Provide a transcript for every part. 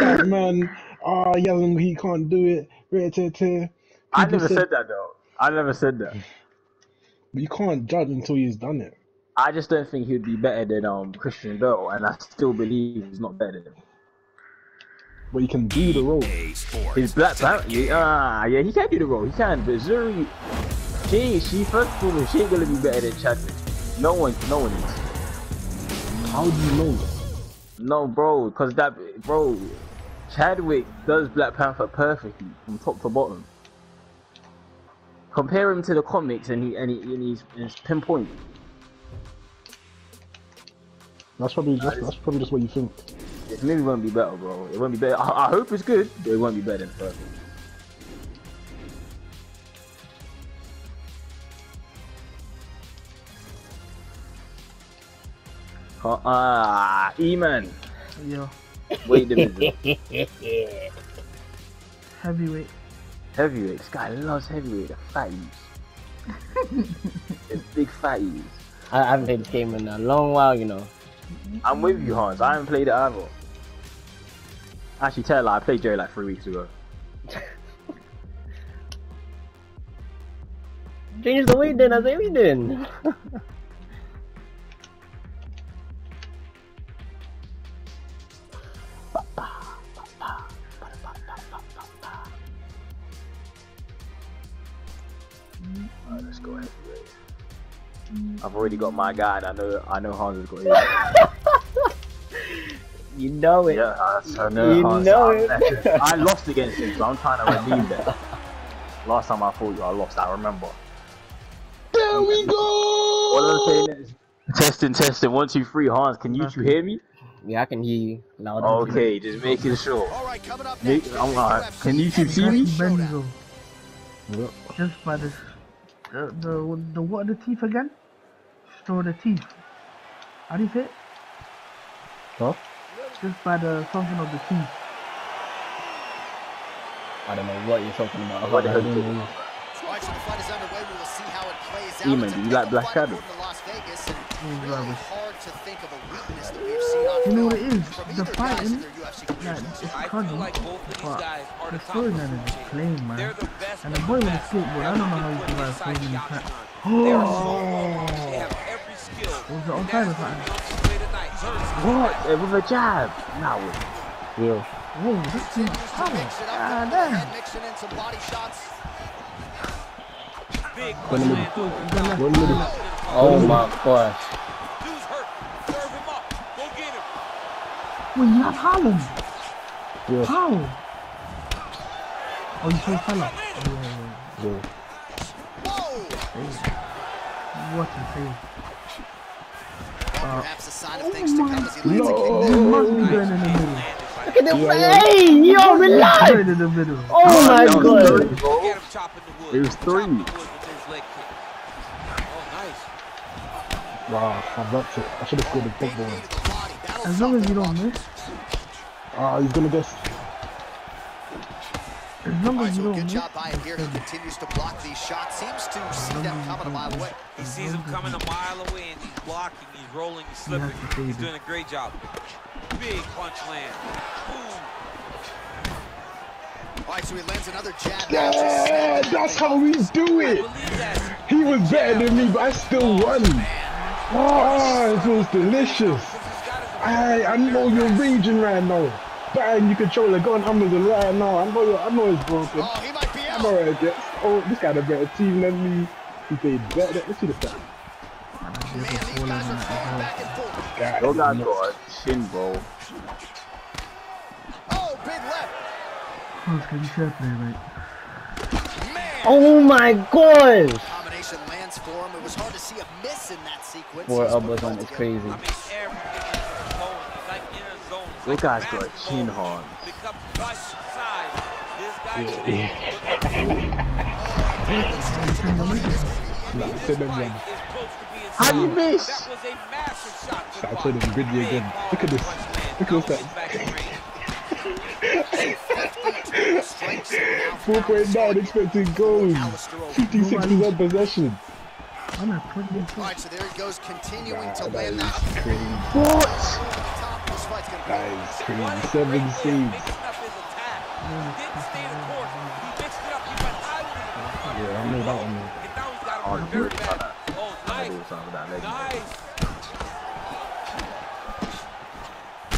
That man, ah, oh, yeah, he can't do it. Right, tear, tear. I never said, said that though. I never said that. But you can't judge until he's done it. I just don't think he'd be better than um Christian Bale, and I still believe he's not better than him. But he can do the role. He's Black Panther. Yeah, uh, yeah, he can do the role. He can. But Shuri, she, she first of all, she ain't gonna be better than Chadwick. No one, no one is. How do you know that? No, bro, because that, bro, Chadwick does Black Panther perfectly from top to bottom. Compare him to the comics, and he and, he, and he's, he's pinpoint. That's probably just, that's probably just what you think. This movie won't be better, bro. It won't be better. I, I hope it's good, but it won't be better than first. Ah, uh, E-Man. Yo. Weight division. Heavyweight. Heavyweight. This guy loves heavyweight. The fatties. the big fatties. I haven't played this game in a long while, you know. I'm with you, Hans. I haven't played it either. Actually, tell lie, I played Jerry like three weeks ago. Change the weight then, I say we did. I've already got my guy, and I know I know Hans is going. to You know it. Yeah, I know. You Hans, know it. I lost against him, so I'm trying to redeem that. Last time I fought you, I lost. I remember. There we go. What am I saying is testing, testing. One, two, three. Hans, can you two hear me? Yeah, I can hear you loud. Okay, just making sure. All right, coming up Make, next, I'm, uh, can you two see me? Benzo. Yep. Just by the, the, the, the, what are the teeth again? Store the teeth. How do you say it? Huh? Just by the function of the teeth. I don't know what you're talking about. What the hell I you don't doing? know. All right, so the fight is underway. We will see how it plays out. Eamon, do you like Black fight Shadow? Las Vegas, and really rubbish. hard to think of a weakness that we've seen on You know film what it is? The either guys fighting, in their UFC Yeah, it's I cuddle, feel like both of these but the the top storyline is just plain, man. They're the best And the boy with the best. skateboard, I don't know how you Everybody survive inside frozen in the octagon. Oh! Was it And outside that what something? we don't display tonight. Hurts. What? Uh, With a jab? Nah, wait. Yeah. Whoa, this team Continues to power. it Ah, damn. head, mixing in some body shots. Big Go in the punch middle. land. Go in the middle. Oh my gosh. Dude's hurt. Serve him up. Go get him. Wait, you have Harlem. Yeah. How? Oh, you say fella. Oh, yeah, Yeah. Yeah. What a save. Perhaps a sign of Oh to come my as he lands a kick You there. must be going in the middle. Look at the Hey, yo, relax. Right in the. Oh my that was god. dirty, Get bro. him chopping the wood. It was three. the wood with those leg kicks. Oh, nice. Wow, I dropped it. I should have scored the Big big one. to the body. That'll As long as you don't miss. Ah, he's gonna guess. As long All right, you so good job by him here. He continues to block these shots. Seems to see them coming a mile away. He sees him coming a mile away and he's blocking, he's rolling, he's slipping. have He's doing a great job. Big punch land. Boom. All right, so he lands another jab. now, Yeah, that's how we do it. He was better than me, but I still won. Oh, it was delicious. I I know you're raging right now. Bang, you control it. Go on Amazon right now. I know you I know it's broken. Oh, he might be I'm out. alright, guess. Oh, this guy had a better team than me. He played better. Let's see the stats. Man, these guys are throwing back and forth. God, Those guys nuts. got a chin, bro. Oh, big left. Hans, can you share play, right? Man, Oh my gosh. combination lands for him. It was hard to see a miss in that sequence. Four He's elbows it on is crazy. I mean, everything is zone. He's like in a zone. It's Those like guys a got basketball. chin hard. Becomes twice the size. This guy Yeah. can Nah, send them fight young. is supposed to be How you miss? That was a massive shot. to Start block. playing him griddy again. Look at this. Look at Now this. he's back in range. Strikes him now. Four point nine expected goals. Alistair over. Fifty six percent possession. I'm at 20 All right, so there he goes, continuing to land that. What? Top of fight's gonna be That over. crazy. What Seven great way of seeds. mixing up his attack. Didn't stay the course. He mixed it up. He went high with it. Yeah, I know that one. man. And now he's got Oh, him very bad. of that. Oh, nice. do something with that leg. Nice.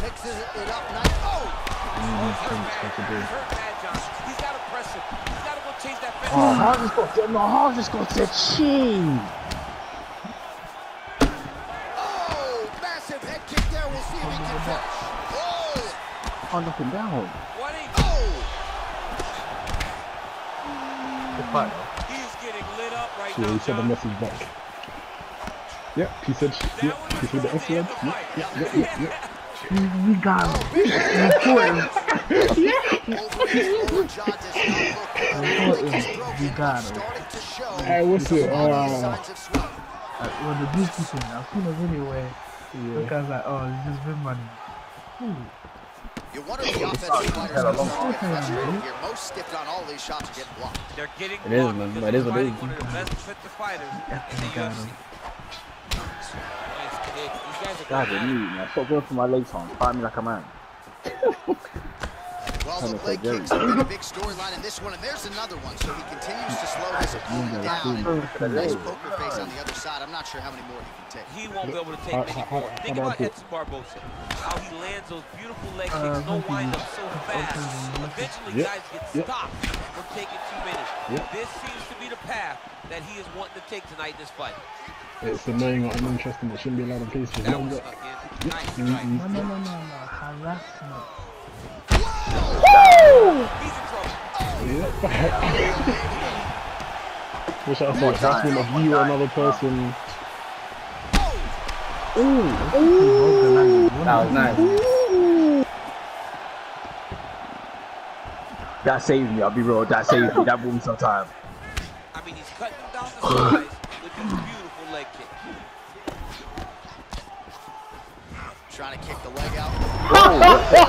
Mixes it up nice. Oh! Oh, mm-hmm. he's hurt bad. He's hurt bad, John. He's got to press him. He's got to go chase that oh, fence. Oh, Hart just got to, no, Hart just got to chin. Finish. Oh! Him down. Oh! Good fight, he is getting lit up right Yeah, now, he sent a message back. Yep, he said, yep, he said the S word. the Yep, yep, yep, yep, yep. We, got. Important. Over his lower jaw does not look good. I think he's broken. We got him. Starting to show Hey, what's it? Uh, signs of swelling. Well, the beauty thing, I've seen a video where the guy's like, oh, it's just been money. Ooh. You wonder if the offensive fighters Had a are long starting to get time. frustrated here. Most stiffed on all these shots are getting blocked. They're getting It is, blocked man. because That is they're what it is. fighting one of the best defensive fighters in the got UFC. him. Nice kick. These guys are Guys, going are at it. mute, man. Stop going for my legs on. Fight me like a man. Well, the leg kicks have been a big storyline in this one, and there's another one. So he continues to slow his opponent down. And nice poker face on the other side. I'm not sure how many more he can take. He won't be able to take How- many more. Think about about? Edson Barbosa. How he lands those beautiful leg Uh, kicks, no okay. wind up so fast. Eventually, guys get stopped from taking too many. This seems to be the path that he is wanting to take tonight in this fight. It's annoying or uninteresting. It shouldn't be allowed in places. That was longer. again. Nice, Mm, right. mm, No, no, no, no, no. Harassment. He's in trouble. Wish I saw harassment of you or another person. Ooh. Ooh. That was nice. That saved me. I'll be real. That saved me. That brought me some time. I mean, he's cutting him down the sides with these beautiful leg kicks. Trying to kick the leg out. Let's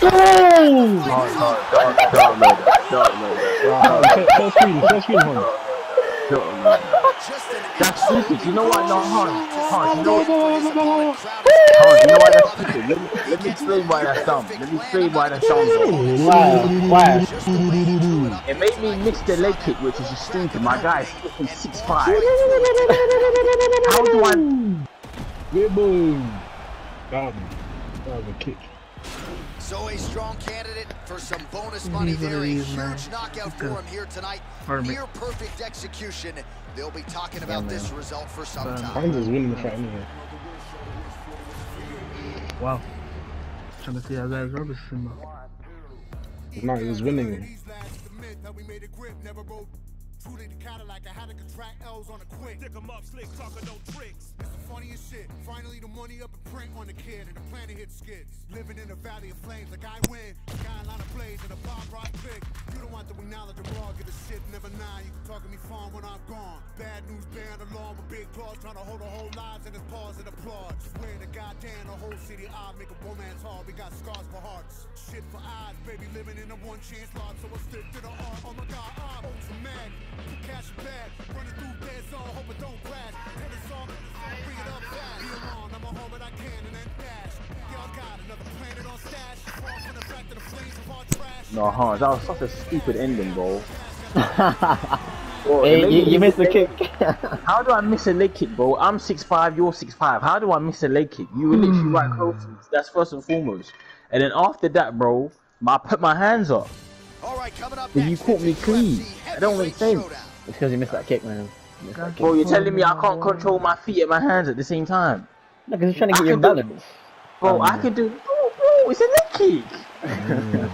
go! Hard, hard, dark, dark murder. Dark murder. Right, First screen, first screen, hon. Dark murder. Just an That's stupid. You know what? No, hard. Hard. You know what? for his opponent. Crowd Hard. You know why that's stupid? Let me, let me explain why that's dumb. Let me explain why that's dumb. bro. Why? Why? Just the way he drew it made me miss the leg kick, which is just stupid. My guy is fucking 6'5". How do I... Yeah, boom. That was, that was a kick. So a strong candidate for some bonus money is what there. A it is, man. huge knockout for him here tonight. Pardon me. Near perfect execution. They'll be talking about this result for some time. Hans is winning the fight anyway. Wow. Trying to see how guys rubber simmer. No, he was winning. These lads admit that we made a grip, never wrote truly the Cadillac. I had to contract L's on a quick. Stick 'em up, slick, talking no tricks. It's the funniest shit. Finally, the money up and print on the kid, and the planet hit skids. Living in a valley of flames, like I win. Skyline of blaze and a bomb rock pick. You don't want to acknowledge them all, give a shit, never nine. You can talk to me fine when I'm gone. Bad news band along with big claws, trying to hold a whole lives in his paws and applaud. Swear to goddamn, the whole city I make a romance hard. We got scars for hearts. Shit for eyes, baby, living in a one chance lot. So I stick to the art. Oh my god, I'm ultra mad. Cash bad, running through dead zone, hope it don't crash. Tell the song, bring it up fast. Be alone, I'ma hold what I can and then dash. Y'all got another planet on stash. Far from the fact that the flames of hard trash. No, Hans, that was such a stupid ending, bro. Bro, it Hey, you, you missed the leg- kick. How do I miss a leg kick, bro? I'm 6'5", you're 6'5". How do I miss a leg kick? You were literally right close. That's first and foremost. And then after that, bro, I put my hands up. All right, coming up you caught me clean. UFC That don't make heavyweight sense. showdown. It's because you missed that kick, man. You missed that kick. Bro, you're telling me I can't control my feet and my hands at the same time. No, because he's trying to I get your can do- balance. Bro, I Um, can do... Bro, bro, it's a leg kick.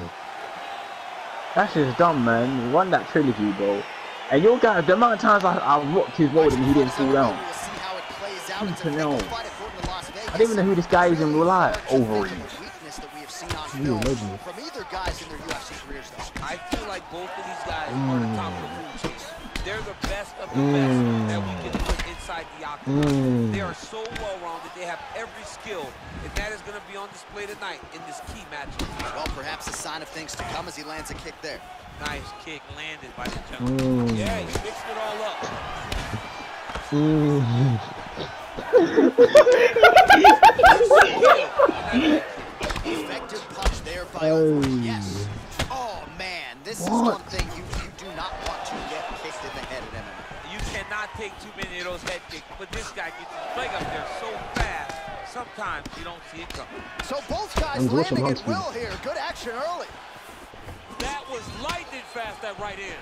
That's just dumb, man. Run that trilogy, bro. And your guy, the amount of times I, I rocked his world and he didn't fall down. See how it plays out. It's a Flipping legal hell. fight according to Las Vegas. I don't even know who this guy is in real life. Overeem. Weakness that we have seen Ooh, film legend. from either guys in their UFC careers, though. I feel like both of these guys are the top of the mm. food chain. They're the best of the best that we can mm. put inside the octagon. Mm. They are so well rounded. They have every skill, and that is going to be on display tonight in this key matchup. Well, perhaps a sign of things to come as he lands a kick there. Nice kick landed by the gentleman. Yeah, he's mixing it all up. Effective punch there by Overeem. Yes. Oh man, this is one thing you, you do not want to get kicked in the head at MMA. You cannot take too many of those head kicks, but this guy gets his leg up there so fast, sometimes you don't see it coming. So both guys And Wilson landing at will here. Good action early. That was lightning fast, that right in.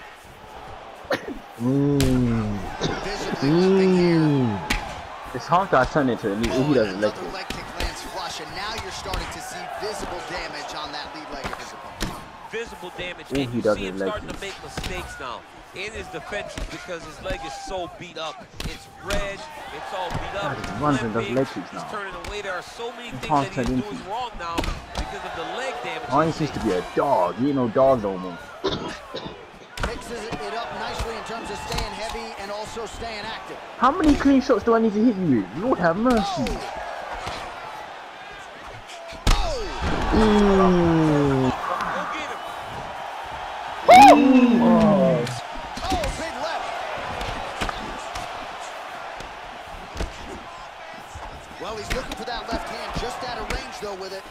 Mmm. Visibly limping here. Mmm. This Honk guy's turned into a new. Oh, He doesn't like another it. leg kick lands flush, and now you're starting to see visible damage on that lead leg of his opponent. Visible damage, Ooh, and he you doesn't see him like starting it. to make mistakes now in his defenses because his leg is so beat up. It's red, it's all beat up. God, he it's runs and does limping, leg kicks He's now. turning away. There are so many things can't that he's turn doing into- wrong now because of the leg damage. Hines seems to be a dog. He ain't no dog no more. Mixes it up nicely in terms of staying heavy and also staying active. How many clean shots do I need to hit you with? Lord have mercy. Oh! Go get him. Oh, big left. Well, he's looking for that left hand, just out of range though with it.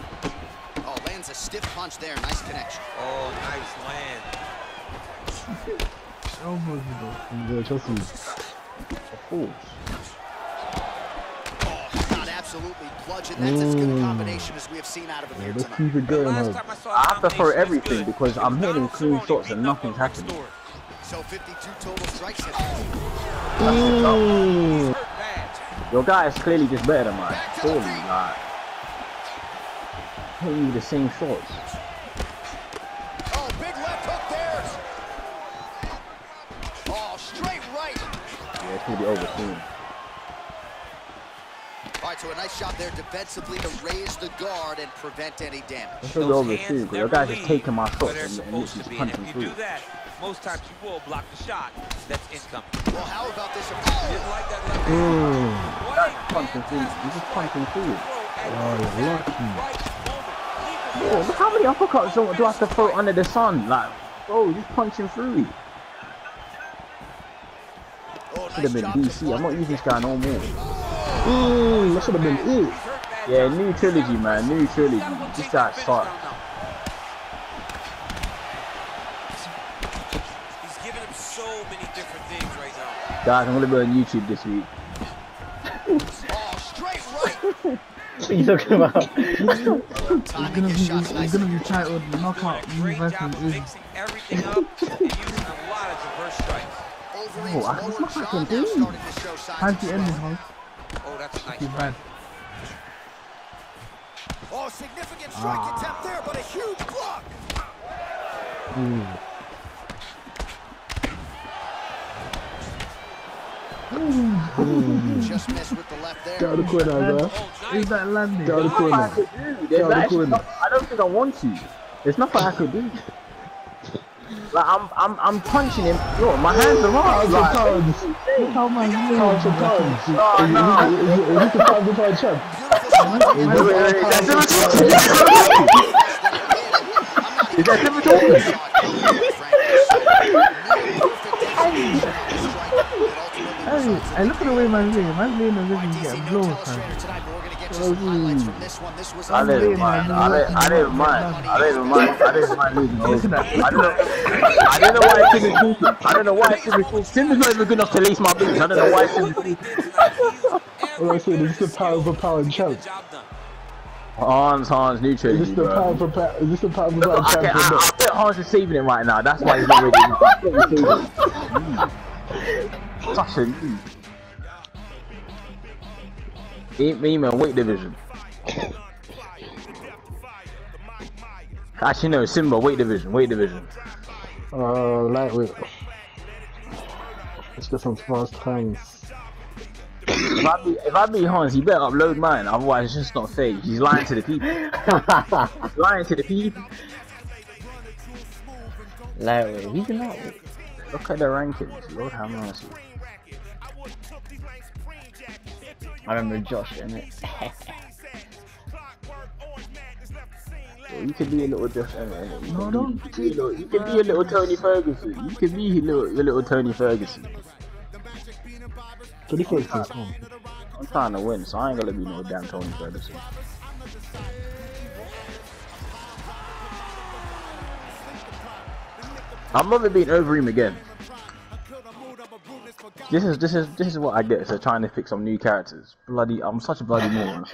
Oh, lands a stiff punch there. Nice connection. Oh, nice land. Elbows, you know. Yeah, trust me. Of course. Oh, he's not absolutely bludgeoned. That's as good a combination as we have seen out of him Yeah, here tonight. keep it The last time I saw I have to combination everything good. because It I'm hitting clean shots and nothing's happening. So 52 total strikes hit. Mmm. Your guy is clearly just better than mine. Back to the Surely, feet. like. Hitting you the same shots. Oh, big left hook there. Oh, straight right. Yeah, it's gonna be over soon. All right, so a nice shot there defensively to raise the guard and prevent any damage. It's gonna be Those over hands soon. 'cause Your never guy's just leave taking my where shots they're and, and to be. just And punching if you through. do that, most times you will block the shot that's incoming. Well, how about this? Didn't Oh, like that left hand. What a punching through. He's just punching through. Oh, the you're lucky. Right moment. Leave Bro, look how many uppercuts do, do I have to throw under the sun? Like, bro, just punching through. oh Should have been DC. I'm not using this guy no more. Mmm. That should have been it. He's hurt bad Yeah, new trilogy, man. New trilogy. Gotta This take guy that finish sucks. down now. He's giving him so many different things right now. Guys, I'm gonna be on YouTube this week. Oh, straight right. What are you talking about? Timing gonna his be, shots it's gonna be titled Doing Knockout a great Universal job of is mixing everything up and using a lot of diverse strikes. Oh, I- that's not fucking to Time to end man. Oh, that's nice Too bad. Oh, significant ah. strike attempt there, but a huge block. Mmm. Just missed with the left Get out there. of the corner, bro. Is that landing? Get out of the I corner. could do. There's Get out of the actually corner. not- I don't think I want to. There's nothing I could do. Like I'm, I'm, I'm punching him. Yo, my hands are Pounds up. and Like, pounds. Look how much Pounds and pounds. Is- Oh, is- no. is- is- Is this the pounds and pounds champ? Beautiful shot. wait, wait, wait, that's different talking. Is that different talking? Hey, hey, look at the way man's laying. Man's laying as if he's getting blown, oh, fam. I didn't mind. I didn't, mind. I didn't mind. I didn't mind losing. Look at that. I don't know. I don't know why Tim is. I don't know why Tim is talking. Is not even good enough to lace my boots. I don't know why Tim is. What I said, is the pound for pound champ? Job. Hans, Hans, new Is this the bro. pound for pound? Is this the pound for Look, okay, champ? I, I not? bet Hans is saving it right now. That's why he's not ready. He's not saving it. Such a. Ain't me, man. Weight division. Actually, no. Simba, weight division. Weight division. Uh, lightweight. Let's get some fast times. If I be, if I be Hans, he better upload mine. Otherwise, it's just not fair. He's lying to the people. He's lying to the people. Lightweight. He's a lightweight. Look at the rankings. Lord have mercy. I remember Josh in it. Yeah, You could be a little just. Uh, uh, you No, don't Be, you, could be a little, you could be a little Tony Ferguson. You could be a little, your little Tony Ferguson. 24 come. I'm trying to win, so I ain't gonna be no damn Tony Ferguson. I'm never being over him again. This is this is this is what I get for trying to pick some new characters. Bloody, I'm such a bloody moron.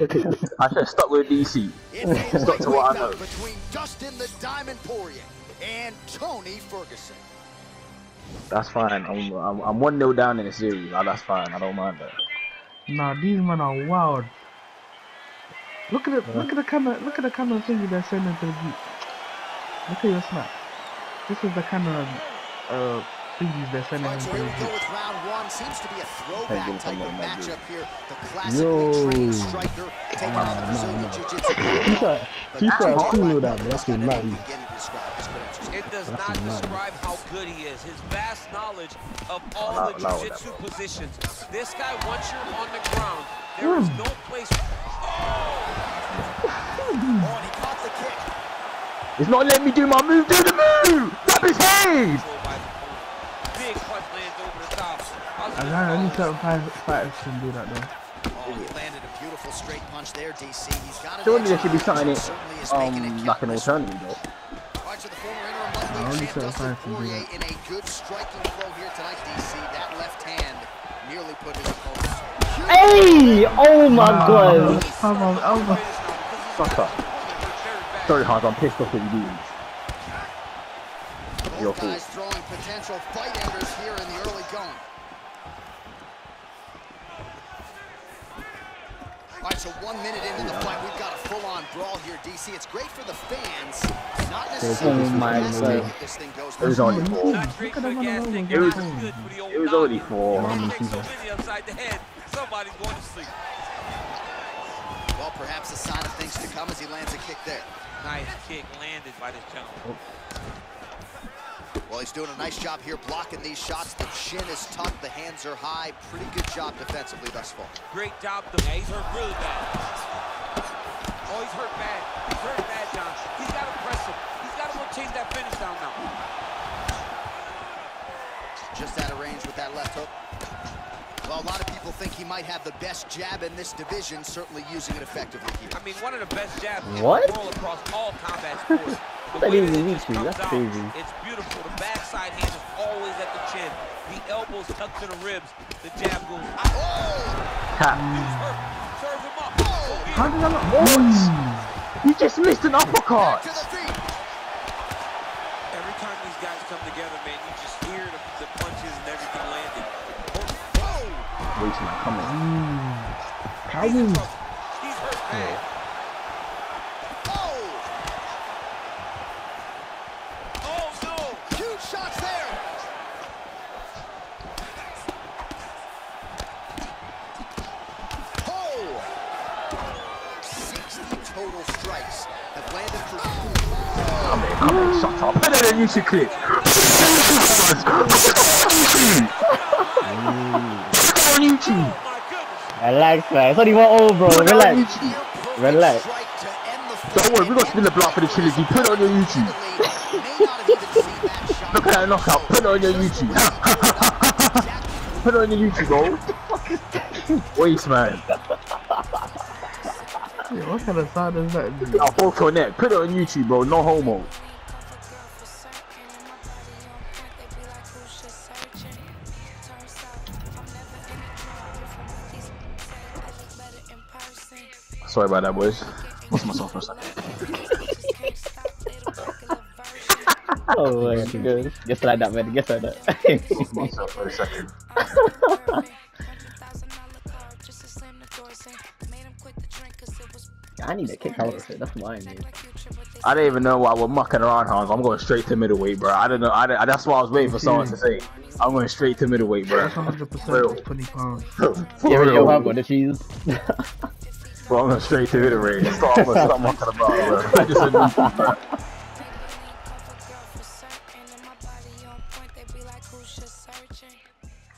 I should have stuck with DC. It's Stuck to what I know. between Dustin the Diamond Poirier and Tony Ferguson. That's fine. I'm I'm, I'm one 0 down in the series. That's fine. I don't mind that. Nah, these men are wild. Look at it. Look at the kind of look at the kind of thing they're sending to the group. Look at your snap. This is the kind of uh thingies they're sending All right, so the here we go group. with round one. Seems to be a throwback give me type of matchup here. The Yo. classically trained striker taking on the Brazilian Jiu-Jitsu FIFA, But FIFA now cool with that, Ferguson but that's got been everything mad. beginning to describe his credentials. It does That's not mad. describe how good he is. His vast knowledge of all Allow- the jiu-jitsu positions. This guy, once you're on the ground, there is hmm. no place. Oh, and he caught the kick. It's not letting me do my move. Do the move. Tap his head. I got only certain five fighters can do that though. Oh, he landed a beautiful straight punch there, DC. He's got it. Surely there should be something in, Certainly is making it um, count like an this one. alternative though. All right, so the former interim I lightweight only champ said Dustin five can Poirier in a good striking flow here tonight, DC. That left hand nearly put his opponent. Hey! Oh my god! Come on, Alva. Fuck up. Sorry, Hans. I'm pissed off that you do this. Your Both fault. Guys throwing potential fight enders here in the early going. All right, so one minute into the fight, we've got a full-on brawl here, DC. It's great for the fans, not necessarily Oh for my the this thing goes. It was already four. For the gas tank. It was- It's good for the old It was dog. only four. When you take so many upside the head, somebody's going to sleep. Well, perhaps a sign of things to come as he lands a kick there. Nice kick landed by this gentleman. Oh. Well, he's doing a nice job here blocking these shots. The chin is tucked, the hands are high. Pretty good job defensively thus far. Great job. To, yeah, he's hurt really bad. Oh, he's hurt bad. He's hurt bad, John. He's got to press him. He's got to go chase that finish down now. Just out of range with that left hook. Well, a lot of people think he might have the best jab in this division, certainly using it effectively here. I mean, one of the best jabs What? in the world across all combat sports. The That didn't even reach you. comes That's crazy. It's beautiful. The backside hand is always at the chin. The elbows tucked to the ribs. The jab goes out. Ha. Serve him up. Go get How did I not? Mm. You just missed an uppercut. To the feet. Every time these guys come together, man, you just hear the, the punches and everything landing. Whoa. Wait till I come in. How He's in did? trouble. He's hurt bad. Oh. Shut up. Put it in YouTube. Put it on YouTube. Oh, my goodness. Relax, man. It's only one all, bro. Put Relax. YouTube. near perfect Relax. strike to end the Don't worry, we got and spin the block for the trilogy. Put it on your YouTube. May not have even seen that shot. Look at that knockout. Put it on your YouTube. Put it on your YouTube, bro. Waste man. Yeah, what kind of sound is that? I'll broke your. Put it on YouTube, bro. No homo. Sorry about that, boys. Lost myself for a second. Oh my god. Just like that, man. Just like that. Lost myself for a second. I need to kick out of it. That's mine, man. I didn't even know why we're mucking around, Hans. I'm going straight to middleweight, bro. I didn't know. I didn't, that's why I was waiting for someone to say. I'm going straight to middleweight, bro. That's 100 percent twenty pounds. For Yeah, real. yo, have one, the cheese. Bro, I'm going straight to middleweight. That's all I'm going to stop mucking about, bro. I just said.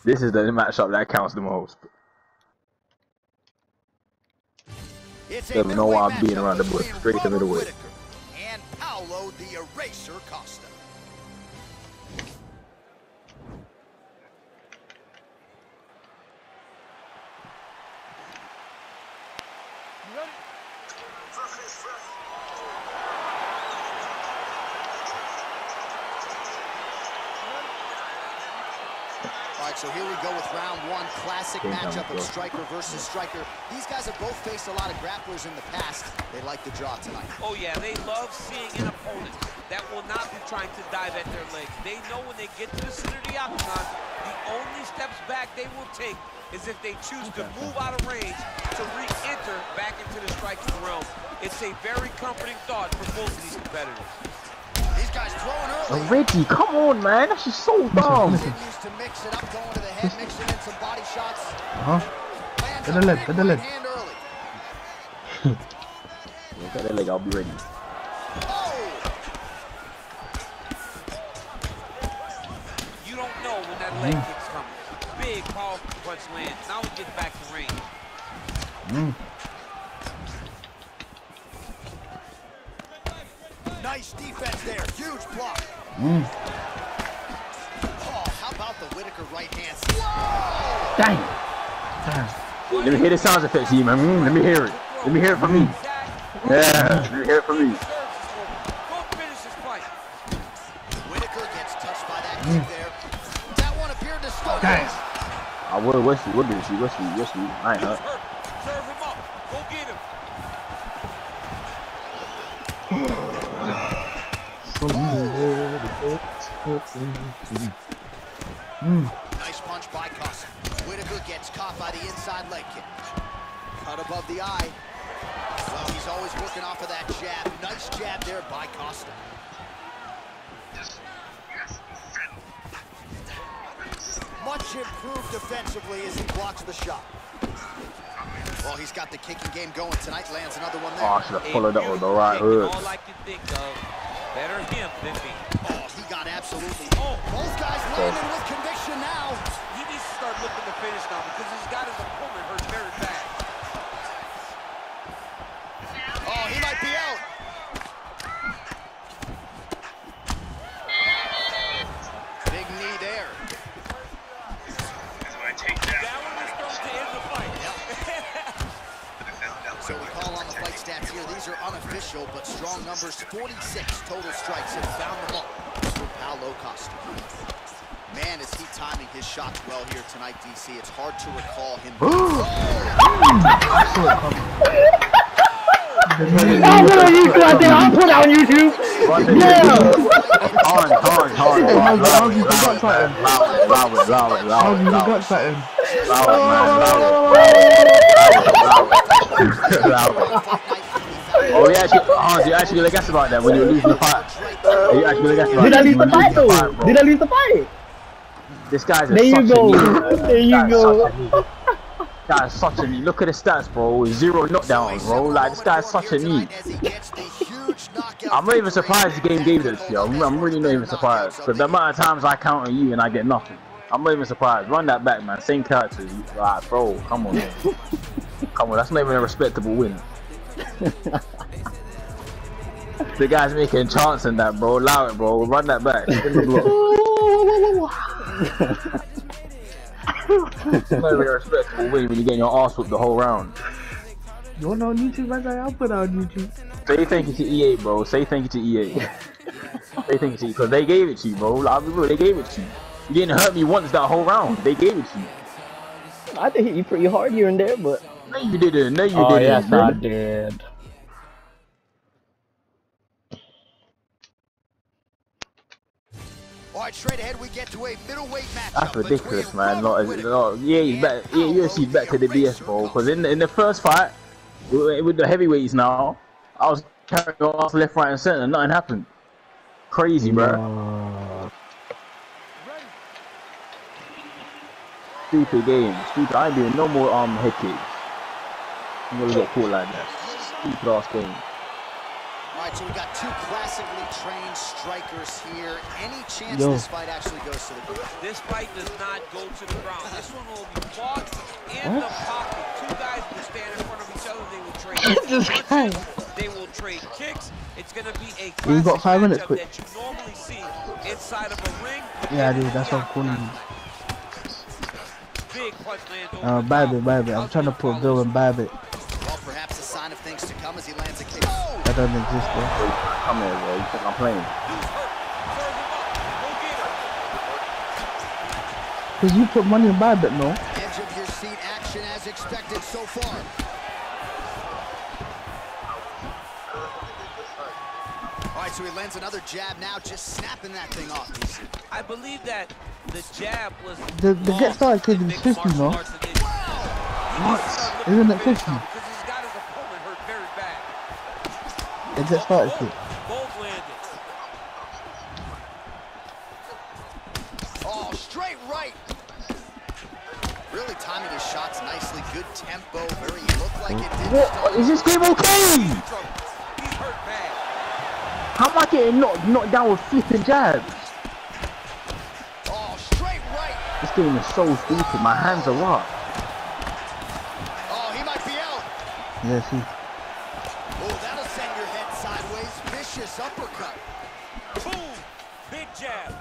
This is the matchup that counts the most. It's a Doesn't know why I'm being around the matchup bush. between Straight to Robert middleweight. And Paulo the Eraser Costa. All right, so here we go with round one, classic Okay, matchup of striker versus striker. These guys have both faced a lot of grapplers in the past. They like the draw tonight. Oh yeah, they love seeing an opponent that will not be trying to dive at their legs. They know when they get to the center of the octagon, the only steps back they will take is if they choose to move out of range to re-enter back into the striking realm. It's a very comforting thought for both of these competitors. These guys throwing early. Reggie, come on, man. That's just so dumb. Continues to mix it up, going to the head, mixing in some body shots. Uh-huh. Get a the leg, get the leg. hand early. Look at that leg. I'll be ready. Oh! You don't know when that leg kick's coming. Big, powerful punch lands. Now he gets back to range. Nice defense there. Huge block. Mm. Oh, how about the Whittaker right hand? Dang. Damn. Let me hear the sound effects, you man. Mm, let me hear it. Let me hear it from me. Yeah, let me hear it from me. Go finish this fight. Whittaker gets touched by that kick there. That one appeared to stop. Damn. I will. What's she? What did she? What's she? What's she? I ain't hurt. Hurt. Serve him up. Go get him. Nice punch by Costa. Whittaker gets caught by the inside leg kick. Cut above the eye. Well, he's always working off of that jab. Nice jab there by Costa. Much improved defensively as he blocks the shot. Well, he's got the kicking game going tonight. Lands another one Oh, there. I should have A followed that with the right hook. All I can think of, better him than me. Oh, he absolutely. Oh. Both guys landing with conviction now. He needs to start looking to finish now because he's got his opponent hurt very bad. Oh, he might be out. Big knee there. That one was thrown to end the fight. So we call on the fight stats here. These are unofficial, but strong numbers. 46 total strikes and found them all for Paulo Costa. Man, is he timing his shots well here tonight, DC. It's hard to recall him. I'll put on YouTube out there. I'll put it on YouTube. Hard, hard, hard, How's hard. how's you forgot something? Loud it, loud loud How's it, you loud forgot it, something? loud it, man, loud it, loud. Oh, you actually, oh, you actually really guess about that when you were losing the fight. You actually guess Did I that lose the fight though? Did I lose the fight? This guy's a There you go. There you go. knee. Guy's such a knee. Look at the stats, bro. Zero knockdowns, bro. Like this guy's such a knee. I'm not even surprised the game gave this, yo. I'm, really not even surprised. Because the amount of times I count on you and I get nothing. I'm not even surprised. Run that back, man. Same character. Like, bro, come on. Come on, that's not even a respectable win. the guy's making chance in that, bro. Allow it, bro. Run that back. In the block. It's not even a respectable win when you're getting your ass whooped the whole round. You want on YouTube, man? I'll put it on YouTube. Say thank you to EA, bro. Say thank you to EA. Say thank you to EA, because they gave it to you, bro. Like, bro, they gave it to you. You didn't hurt me once that whole round. They gave it to you. I think hit you pretty hard here and there, but. No, you didn't. No, you Oh didn't. yes. I did. All right, straight ahead we get to a middleweight matchup. That's ridiculous, man. Robert Not, not, yeah, he's back. Yeah, UFC's back to the BS, bro. Because in the, in the first fight, with, with the heavyweights now, I was carrying off left, right, and center. Nothing happened. Crazy, bro. Stupid game. Stupid. I ain't doing no more um head kicks. I'm gonna get caught like that. Stupid ass game. All right, so we got two classically trained strikers here. Any chance Yo. this fight actually goes to the ground? This fight does not go to the ground. This one will be fought in the pocket. Two guys will stand in front of each other. They will trade This guy. They will trade kicks. It's going to be a We've got five minutes, quick. that you normally see inside of a ring. Yeah, dude, that's what I'm calling you. Big punch lands over Uh, Babbitt. Babbitt. I'm trying to put Bill and Babbitt. Doesn't exist, bro. Come here, bro. You think I'm playing? Who's hurt? Serve him up. Go get him. Cause you put money in bad bet, no? Edge of your seat action as expected so far. All right, so he lands another jab now, just snapping that thing off. I believe that the jab was The- the get started kid in is 50, martial no? arts and then- What? He started looking Isn't it 50? off Because he's got his opponent hurt very bad. It gets started Both- kid. Both landed. Oh, straight right. Really timing his shots nicely. Good tempo. Very looked like it did. What? Is this game okay? He's hurt bad. How am I getting knocked, knocked down with flipping jabs? Oh, straight right. This game is so stupid. My hands are up. Oh, he might be out. Yeah, see. Oh, that'll send your head sideways. Vicious uppercut. Boom. Big jab.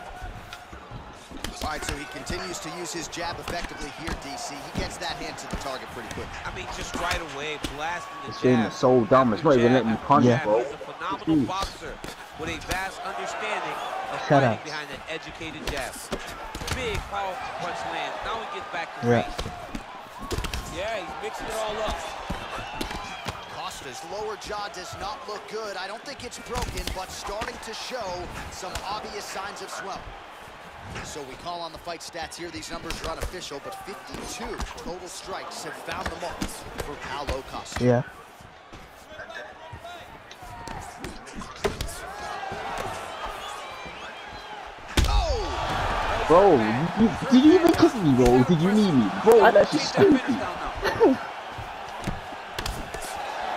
All right, so he continues to use his jab effectively here, DC. He gets that hand to the target pretty quick. I mean, just right away, blasting the This jab. game is so dumb. It's not even letting me punch, Yeah. bro. He's a phenomenal Jeez. boxer with a vast understanding of Shut fighting up. behind an educated jab. Big, powerful punch lands. Now he gets back to Yeah. race. Yeah, he's mixing it all up. Costa's lower jaw does not look good. I don't think it's broken, but starting to show some obvious signs of swelling. So we call on the fight stats here. These numbers are unofficial, but 52 total strikes have found the mark for Paulo Costa. Yeah. Oh! Bro, you, did you even kick me, bro? Did you need me? Bro, that's just stupid. finish down now.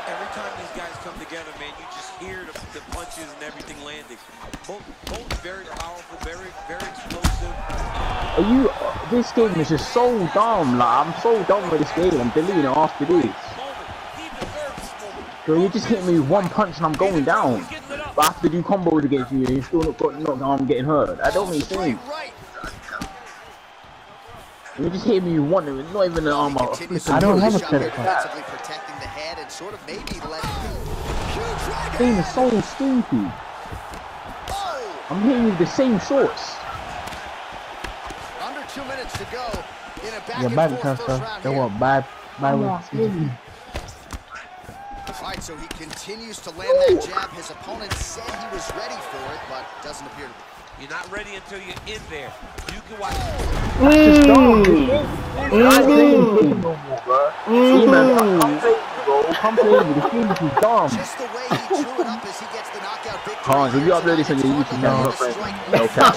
Every time these guys come together, man, you just hear the, the punches and everything landing. Both, both very powerful, very, very explosive. Are you? Uh, this game is just so dumb. Like I'm so done with this game. I'm deleting it after this. Moment. He deserves this moment. Bro, you just hit me with one punch and I'm going down. He's getting it up. But I have to do combos against you and you still not got knocked down. I'm getting hurt. That don't make Straight sense. right. You just hit me with one. It's not even an arm. a Continues flipping I don't to have a push credit here, card. defensively protecting the head and sort of maybe letting Huge right game is so stupid. Oh! I'm hitting you with the same shots. Under two minutes to go in a back Yeah, and bad forth transfer. first round They here. want bad, bad I'm with. All right, so he continues to land that jab. His opponent said he was ready for it, but doesn't appear to be. You're not ready until you're in there. You can watch. Just dumb. I ain't playing this game no more, bro. Come come play with me, bro. Come play. This game is dumb. Just the way he drew it up as he gets the knockout victory. Hans, if you upload this on your YouTube channel, no, not friends. No cap.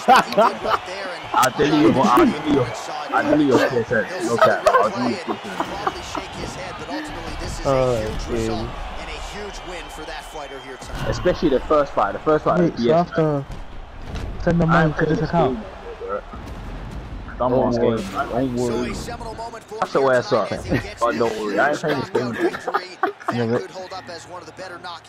I'll delete your, I'll delete your, I'll delete your PSN. No cap. I'll delete your PSN. Shake his head, but ultimately this is Oh, a huge dude. result and a huge win for that fighter here. Especially the first fight. The first fight. Wait, was so BS, man. after send the money to this this account. game no more, bro. Someone's Don't game. worry. man. Don't worry. a seminal moment for That's the way here I saw tonight it. as he gets But don't worry, I ain't huge playing this game. That could hold up as one of the better knockouts.